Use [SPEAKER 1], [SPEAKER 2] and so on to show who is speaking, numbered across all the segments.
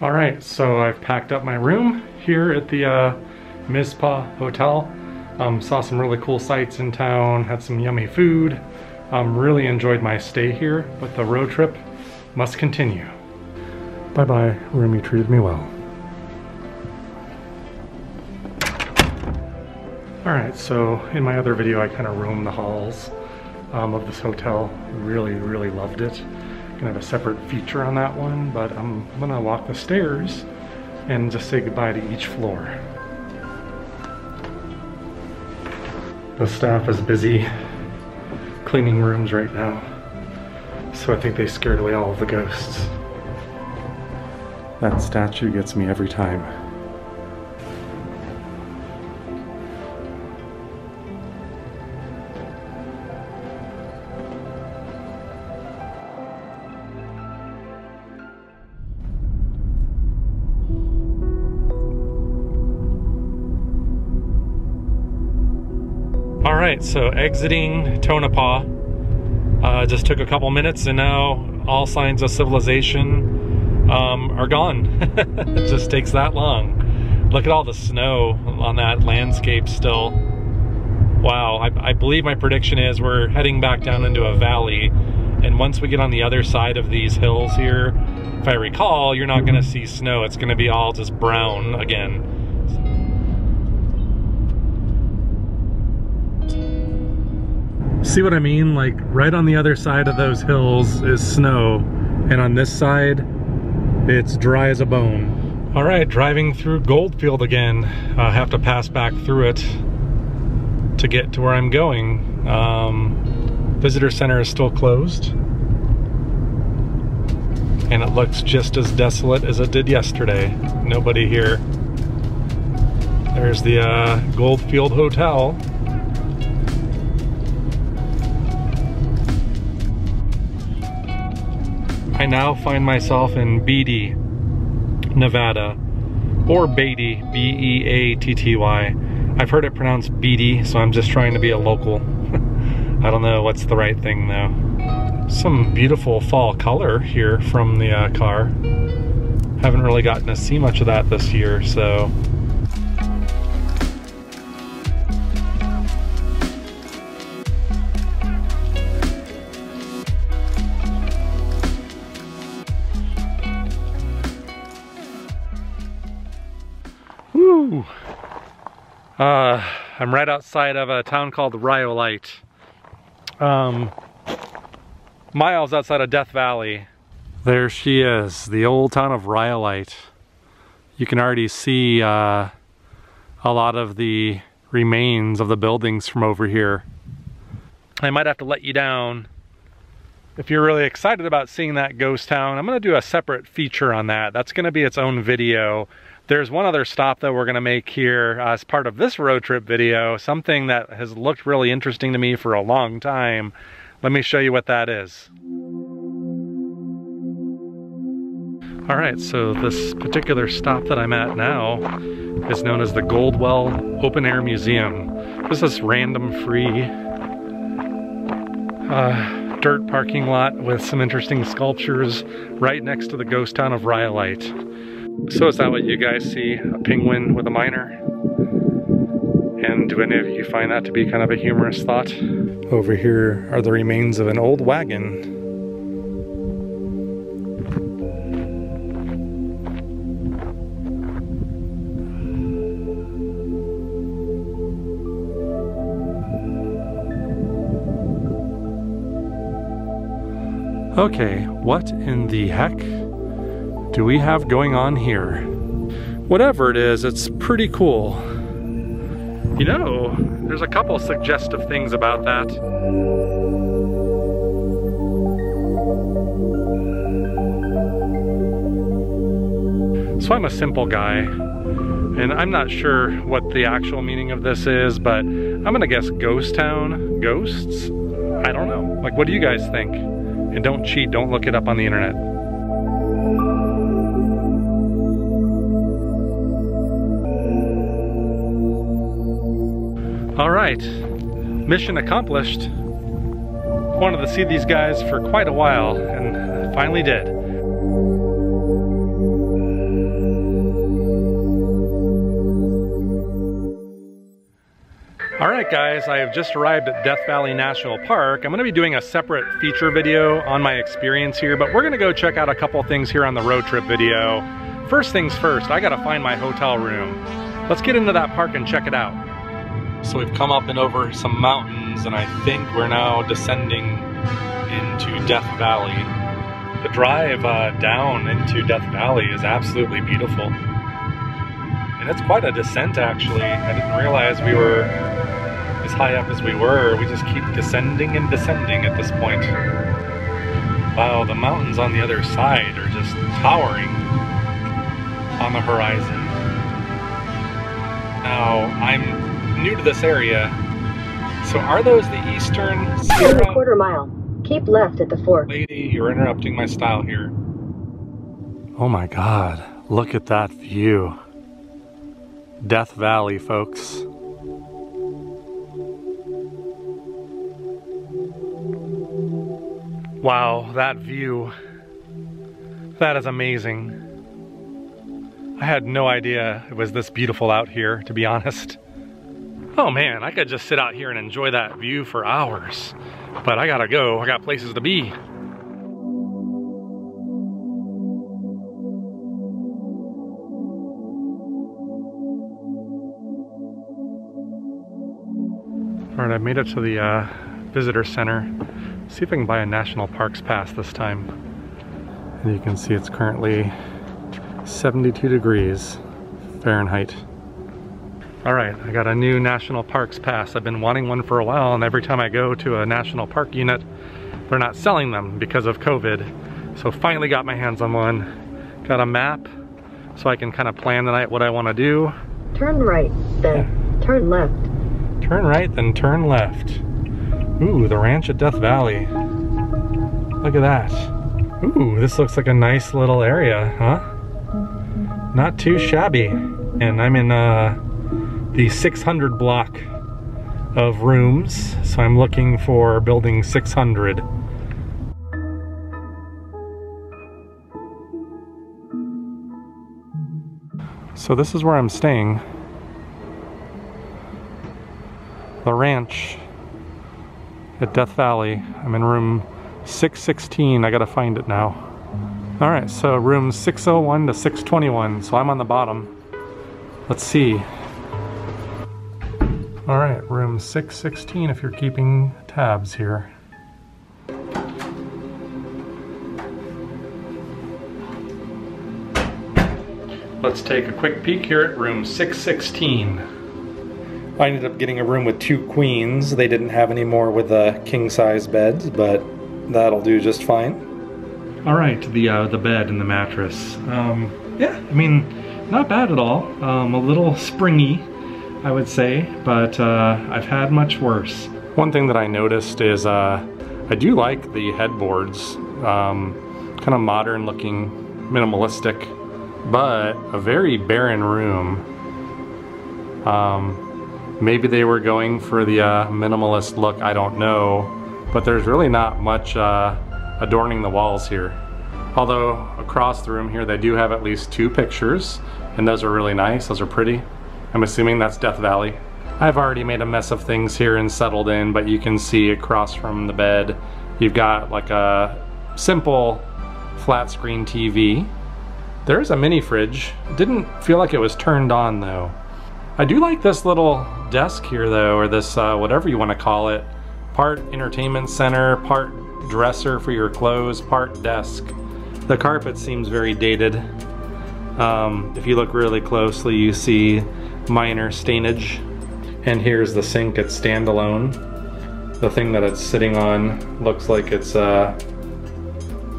[SPEAKER 1] All right, so I've packed up my room here at the uh, Mizpah Hotel. Um, saw some really cool sights in town, had some yummy food. Um, really enjoyed my stay here, but the road trip must continue. Bye-bye, you treated me well. All right, so in my other video, I kind of roamed the halls um, of this hotel. Really, really loved it. Gonna have a separate feature on that one, but I'm gonna walk the stairs and just say goodbye to each floor. The staff is busy cleaning rooms right now, so I think they scared away all of the ghosts. That statue gets me every time. Right, so exiting Tonopah. Uh, just took a couple minutes and now all signs of civilization um, are gone. it just takes that long. Look at all the snow on that landscape still. Wow, I, I believe my prediction is we're heading back down into a valley and once we get on the other side of these hills here, if I recall, you're not gonna see snow. It's gonna be all just brown again. See what I mean? Like right on the other side of those hills is snow and on this side it's dry as a bone. All right, driving through Goldfield again. I have to pass back through it to get to where I'm going. Um, visitor center is still closed and it looks just as desolate as it did yesterday. Nobody here. There's the uh, Goldfield Hotel. Now find myself in Beatty, Nevada, or Beatty, B-E-A-T-T-Y. I've heard it pronounced Beatty, so I'm just trying to be a local. I don't know what's the right thing though. Some beautiful fall color here from the uh, car. Haven't really gotten to see much of that this year, so Uh, I'm right outside of a town called Rhyolite. Um, miles outside of Death Valley. There she is, the old town of Rhyolite. You can already see uh, a lot of the remains of the buildings from over here. I might have to let you down. If you're really excited about seeing that ghost town, I'm gonna do a separate feature on that. That's gonna be its own video. There's one other stop that we're gonna make here uh, as part of this road trip video, something that has looked really interesting to me for a long time. Let me show you what that is. All right, so this particular stop that I'm at now is known as the Goldwell Open Air Museum. This is random free uh, dirt parking lot with some interesting sculptures right next to the ghost town of Rhyolite. So is that what you guys see? A penguin with a miner? And do any of you find that to be kind of a humorous thought? Over here are the remains of an old wagon. Okay, what in the heck do we have going on here? Whatever it is, it's pretty cool. You know, there's a couple suggestive things about that. So I'm a simple guy. And I'm not sure what the actual meaning of this is, but I'm gonna guess ghost town, ghosts? I don't know. Like, what do you guys think? And don't cheat, don't look it up on the internet. All right, mission accomplished. Wanted to see these guys for quite a while and finally did. All right guys, I have just arrived at Death Valley National Park. I'm gonna be doing a separate feature video on my experience here, but we're gonna go check out a couple things here on the road trip video. First things first, I gotta find my hotel room. Let's get into that park and check it out. So we've come up and over some mountains and I think we're now descending into Death Valley. The drive uh, down into Death Valley is absolutely beautiful. And it's quite a descent actually. I didn't realize we were as high up as we were. We just keep descending and descending at this point. Wow, the mountains on the other side are just towering on the horizon. Now, I'm new to this area. So are those the eastern
[SPEAKER 2] Sierra? quarter mile. Keep left at the fork.
[SPEAKER 1] Lady, you're interrupting my style here. Oh my god, look at that view. Death Valley, folks. Wow, that view. That is amazing. I had no idea it was this beautiful out here, to be honest. Oh man, I could just sit out here and enjoy that view for hours. But I gotta go, I got places to be. All right, I made it to the uh, visitor center. See if I can buy a national parks pass this time. And you can see it's currently 72 degrees Fahrenheit. All right, I got a new National Parks Pass. I've been wanting one for a while and every time I go to a National Park unit, they're not selling them because of COVID. So finally got my hands on one. Got a map so I can kind of plan the night what I want to do.
[SPEAKER 2] Turn right, then yeah. turn left.
[SPEAKER 1] Turn right, then turn left. Ooh, the ranch at Death Valley. Look at that. Ooh, this looks like a nice little area, huh? Not too shabby. And I'm in uh, the 600 block of rooms. So I'm looking for building 600. So this is where I'm staying. The ranch at Death Valley. I'm in room 616. I gotta find it now. All right, so room 601 to 621. So I'm on the bottom. Let's see. All right, room 616 if you're keeping tabs here. Let's take a quick peek here at room 616. I ended up getting a room with two queens. They didn't have any more with the king size beds, but that'll do just fine. All right, the uh, the bed and the mattress. Um, yeah, I mean, not bad at all. Um, a little springy, I would say, but uh, I've had much worse. One thing that I noticed is uh, I do like the headboards, um, kind of modern looking, minimalistic, but a very barren room. Um, maybe they were going for the uh, minimalist look, I don't know, but there's really not much uh, adorning the walls here. Although across the room here they do have at least two pictures and those are really nice, those are pretty. I'm assuming that's Death Valley. I've already made a mess of things here and settled in, but you can see across from the bed, you've got like a simple flat screen TV. There's a mini fridge. Didn't feel like it was turned on though. I do like this little desk here though, or this, uh, whatever you want to call it. Part entertainment center, part dresser for your clothes, part desk. The carpet seems very dated. Um, if you look really closely, you see minor stainage. And here's the sink, it's standalone. The thing that it's sitting on looks like it's uh,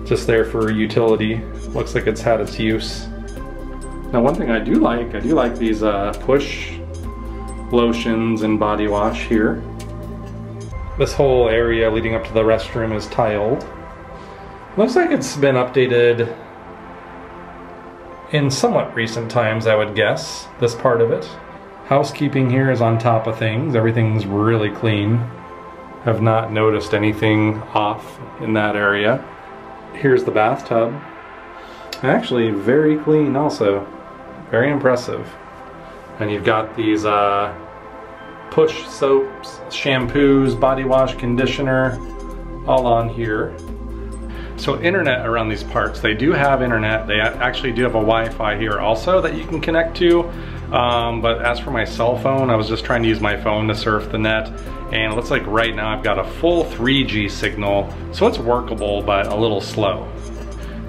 [SPEAKER 1] just there for utility. Looks like it's had its use. Now one thing I do like, I do like these uh, push lotions and body wash here. This whole area leading up to the restroom is tiled. Looks like it's been updated in somewhat recent times, I would guess, this part of it. Housekeeping here is on top of things. Everything's really clean. Have not noticed anything off in that area. Here's the bathtub. Actually, very clean also. Very impressive. And you've got these uh, push soaps, shampoos, body wash, conditioner, all on here. So internet around these parts, they do have internet. They actually do have a Wi-Fi here also that you can connect to. Um, but as for my cell phone, I was just trying to use my phone to surf the net. And it looks like right now I've got a full 3G signal. So it's workable, but a little slow.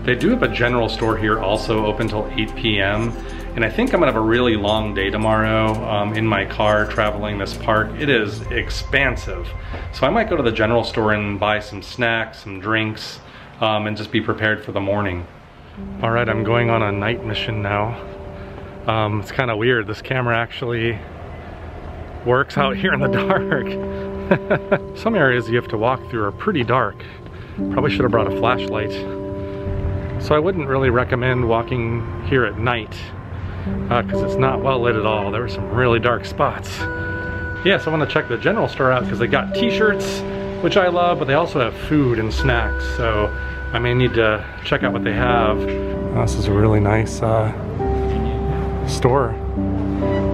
[SPEAKER 1] They do have a general store here also open till 8 p.m. And I think I'm gonna have a really long day tomorrow um, in my car traveling this park. It is expansive. So I might go to the general store and buy some snacks, some drinks, um, and just be prepared for the morning. All right, I'm going on a night mission now. Um, it's kind of weird. This camera actually works out here in the dark. Some areas you have to walk through are pretty dark. Probably should have brought a flashlight. So I wouldn't really recommend walking here at night because uh, it's not well lit at all. There were some really dark spots. Yes, yeah, so I want to check the general store out because they got t-shirts, which I love, but they also have food and snacks. So I may need to check out what they have. Oh, this is a really nice uh, store.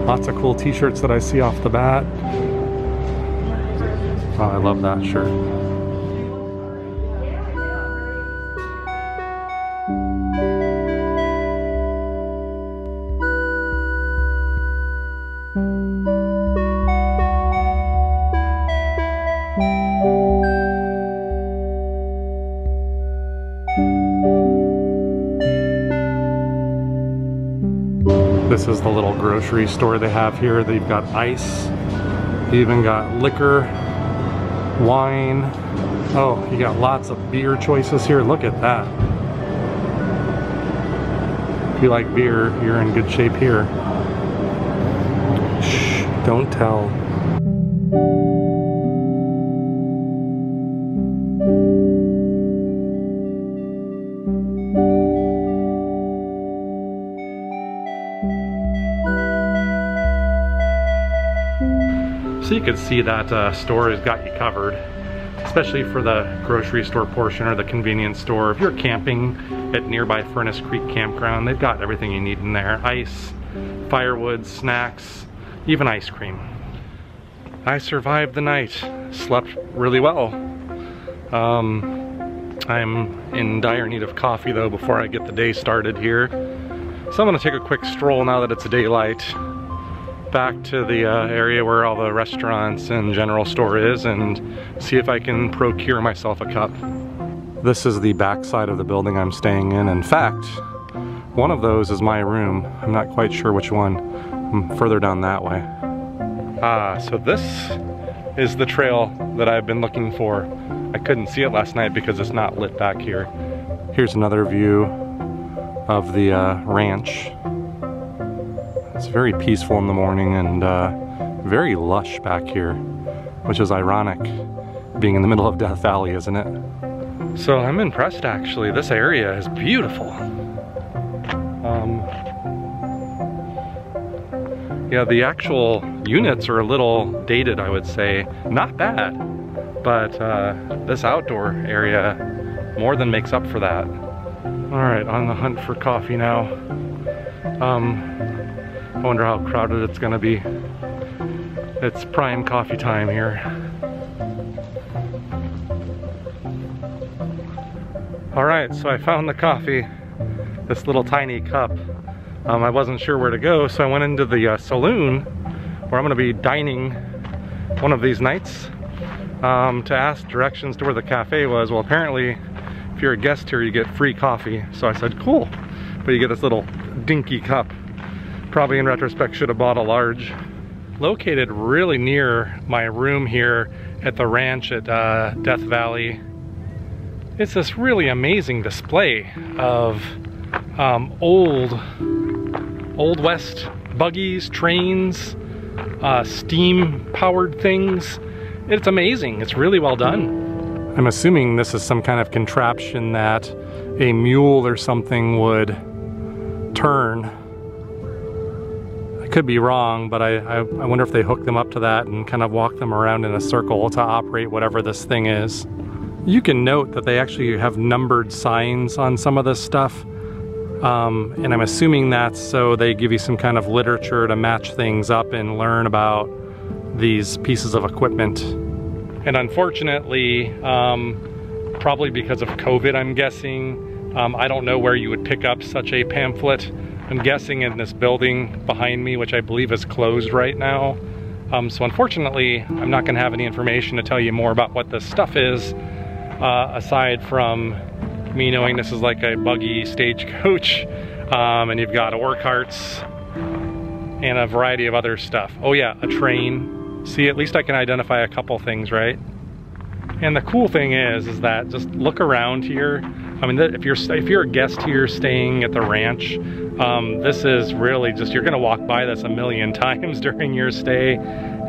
[SPEAKER 1] Lots of cool t-shirts that I see off the bat. Oh, I love that shirt. Grocery store they have here. They've got ice, they even got liquor, wine. Oh, you got lots of beer choices here. Look at that. If you like beer, you're in good shape here. Shh, don't tell. Can see that uh, store has got you covered, especially for the grocery store portion or the convenience store. If you're camping at nearby Furnace Creek Campground, they've got everything you need in there. Ice, firewood, snacks, even ice cream. I survived the night, slept really well. Um, I'm in dire need of coffee though before I get the day started here. So I'm gonna take a quick stroll now that it's daylight back to the uh, area where all the restaurants and general store is and see if I can procure myself a cup. This is the back side of the building I'm staying in. In fact, one of those is my room. I'm not quite sure which one. I'm further down that way. Ah, so this is the trail that I've been looking for. I couldn't see it last night because it's not lit back here. Here's another view of the uh, ranch. It's very peaceful in the morning and uh, very lush back here, which is ironic, being in the middle of Death Valley, isn't it? So I'm impressed actually. This area is beautiful. Um, yeah, the actual units are a little dated, I would say. Not bad, but uh, this outdoor area more than makes up for that. All right, on the hunt for coffee now. Um, I wonder how crowded it's gonna be. It's prime coffee time here. All right, so I found the coffee, this little tiny cup. Um, I wasn't sure where to go, so I went into the uh, saloon where I'm gonna be dining one of these nights um, to ask directions to where the cafe was. Well, apparently, if you're a guest here, you get free coffee. So I said, cool. But you get this little dinky cup probably in retrospect should have bought a large. Located really near my room here at the ranch at uh, Death Valley. It's this really amazing display of um, old Old West buggies, trains, uh, steam powered things. It's amazing. It's really well done. I'm assuming this is some kind of contraption that a mule or something would turn. I could be wrong, but I, I, I wonder if they hook them up to that and kind of walk them around in a circle to operate whatever this thing is. You can note that they actually have numbered signs on some of this stuff. Um, and I'm assuming that's so they give you some kind of literature to match things up and learn about these pieces of equipment. And unfortunately, um, probably because of COVID, I'm guessing, um, I don't know where you would pick up such a pamphlet. I'm guessing in this building behind me, which I believe is closed right now. Um, so unfortunately, I'm not gonna have any information to tell you more about what this stuff is, uh, aside from me knowing this is like a buggy stagecoach, um, and you've got ore carts, and a variety of other stuff. Oh yeah, a train. See, at least I can identify a couple things, right? And the cool thing is, is that just look around here. I mean, if you're if you're a guest here staying at the ranch, um, this is really just, you're gonna walk by this a million times during your stay.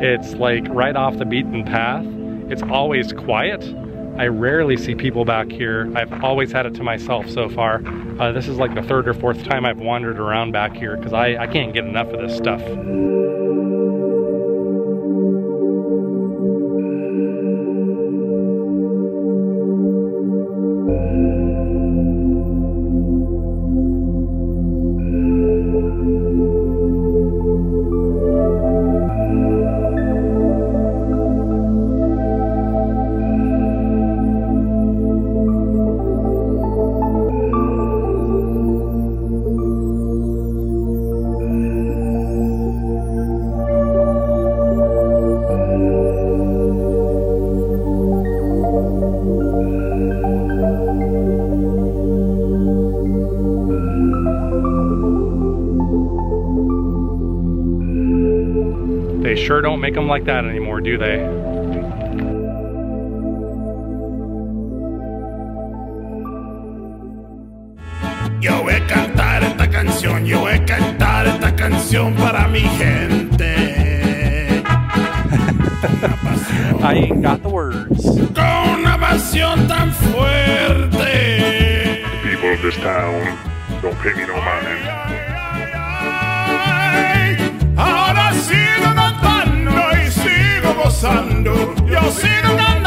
[SPEAKER 1] It's like right off the beaten path. It's always quiet. I rarely see people back here. I've always had it to myself so far. Uh, this is like the third or fourth time I've wandered around back here because I, I can't get enough of this stuff. Sure don't make them like that anymore, do they?
[SPEAKER 3] Yo voy a cantar esta canción, yo voy a cantar esta canción para mi gente.
[SPEAKER 1] I ain't got the words.
[SPEAKER 3] con una pasión tan fuerte.
[SPEAKER 4] people of this town don't pay me no mind.
[SPEAKER 3] Sando. You see them now?